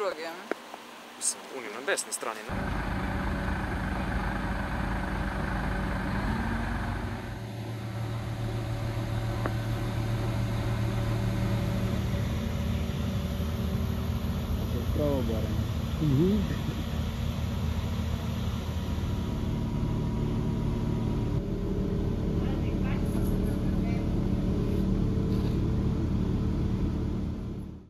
Другим. Уни на desne strani. Ne? Право барем.